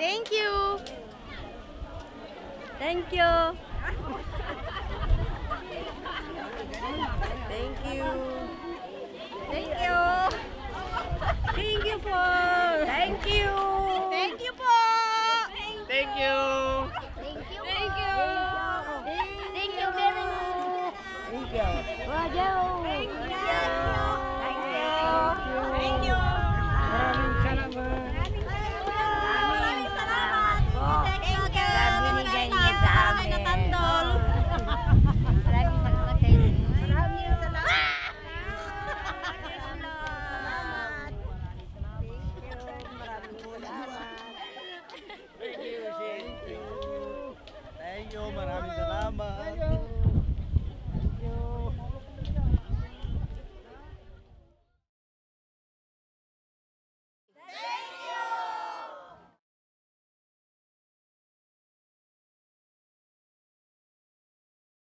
Thank you. Thank you. Thank you. Thank you. Thank you for. Thank you. Thank you for. Thank you. Thank you. Thank you. Thank you very much. Thank you. Thank you. inyo. Maraming salamat.